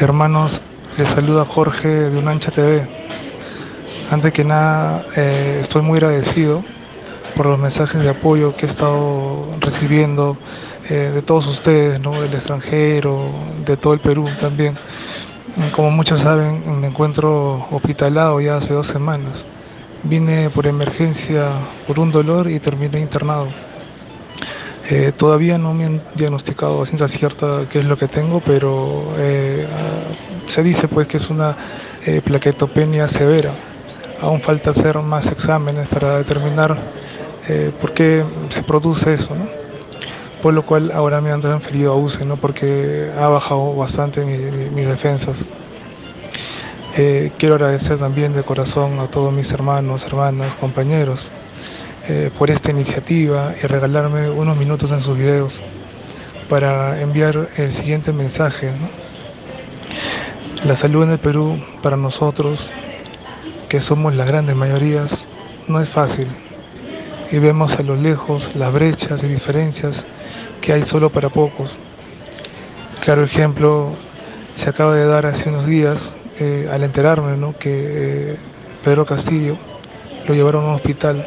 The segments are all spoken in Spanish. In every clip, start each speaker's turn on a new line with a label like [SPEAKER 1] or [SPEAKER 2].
[SPEAKER 1] Hermanos, les saluda Jorge de Unancha TV. Antes que nada, eh, estoy muy agradecido por los mensajes de apoyo que he estado recibiendo eh, de todos ustedes, ¿no? del extranjero, de todo el Perú también. Como muchos saben, me encuentro hospitalado ya hace dos semanas. Vine por emergencia por un dolor y terminé internado. Eh, todavía no me han diagnosticado a ciencia cierta qué es lo que tengo, pero eh, se dice pues que es una eh, plaquetopenia severa. Aún falta hacer más exámenes para determinar por qué se produce eso, ¿no? Por lo cual ahora me han transferido a UCE, ¿no? Porque ha bajado bastante mis defensas. quiero agradecer también de corazón a todos mis hermanos, hermanas, compañeros eh, por esta iniciativa y regalarme unos minutos en sus videos para enviar el siguiente mensaje. La salud en el Perú para nosotros, que somos las grandes mayorías, no es fácil y vemos a lo lejos las brechas y diferencias que hay solo para pocos. Claro ejemplo se acaba de dar hace unos días eh, al enterarme que eh, Pedro Castillo lo llevaron a un hospital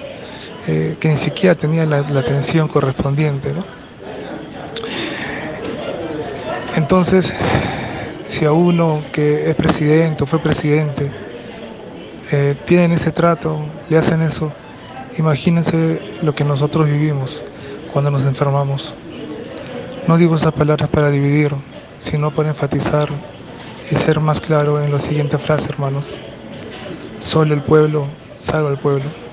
[SPEAKER 1] eh, que ni siquiera tenía la, atención correspondiente. Entonces, si a uno que es presidente o fue presidente, eh, tienen ese trato, le hacen eso, imagínense lo que nosotros vivimos cuando nos enfermamos. No digo esas palabras para dividir, sino para enfatizar y ser más claro en la siguiente frase, hermanos. Solo el pueblo salva al pueblo.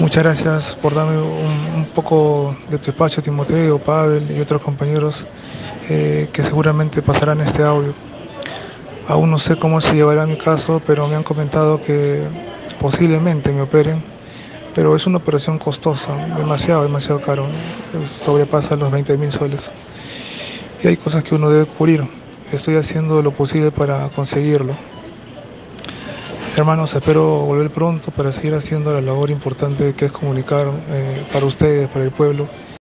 [SPEAKER 1] Muchas gracias por darme un, poco de tu espacio, Timoteo, Pavel y otros compañeros eh, que seguramente pasarán este audio. Aún no sé cómo se llevará mi caso, pero me han comentado que posiblemente me operen, pero es una operación costosa, demasiado, demasiado caro, sobrepasa los 20 mil soles. Y hay cosas que uno debe cubrir. Estoy haciendo lo posible para conseguirlo. Hermanos, espero volver pronto para seguir haciendo la labor importante que es comunicar eh, para ustedes, para el pueblo,